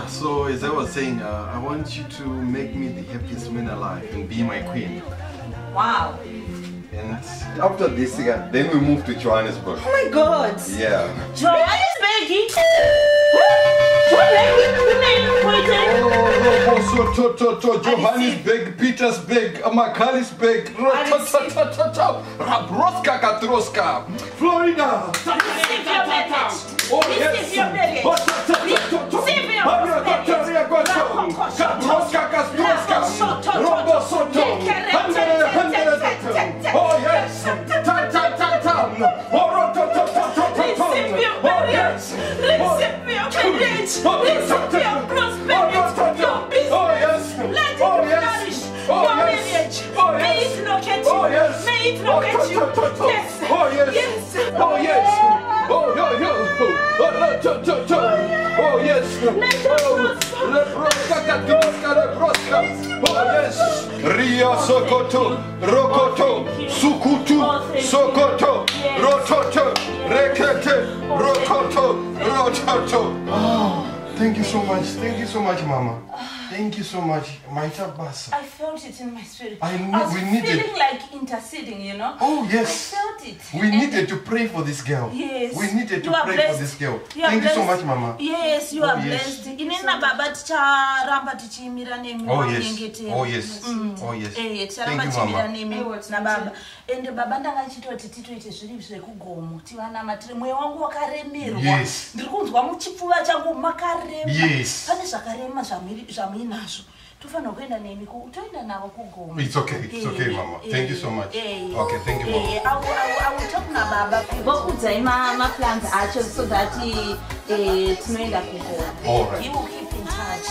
Yeah, so as I was saying, uh, I want you to make me the happiest man alive and be my queen. Wow. And after this, yeah, then we move to Johannesburg. Oh my god. Yeah. Johannesburg. Oh, to, to, to, Johannesburg, Petersburg, Makalisburg, Rabroska Katroska, Florida. Receive your message. Oh, Receive Ria Sokoto, Rokoto, thank you so much, thank you so much, Mama. Thank you so much, my Basa. I felt it in my spirit. I need- was we need it. feeling like interceding, you know. Oh I yes. felt it. We And- needed to pray for this girl. Yes. We needed to pray blessed. for this girl. You Thank you so blessed. much, Mama. Yes, you Oh, are yes. blessed. Inena baba ticharamba tichimira nemi Oh yes. wanyengetera. Oh yes. Oh yes. Eh, Thank ticharamba Mama. nemi nababa ende baba ndanga ndichitoti titoite zviri zvekugomo tivanamatire mweya wangu wakaremerwa Yes. ndiri kunzwa muchipfuva changu makarema Yes. pane zvakarema zvamuinazvo tofanira kuenda nemi ku- toenda navo kugomo It's okay. It's okay, Mama. Thank you so much. Eh, Okay, thank you, Mama. eh, I will- I will- I will talk nababa vokudzai maplans acho so that eh, tinoenda right. He will keep in touch.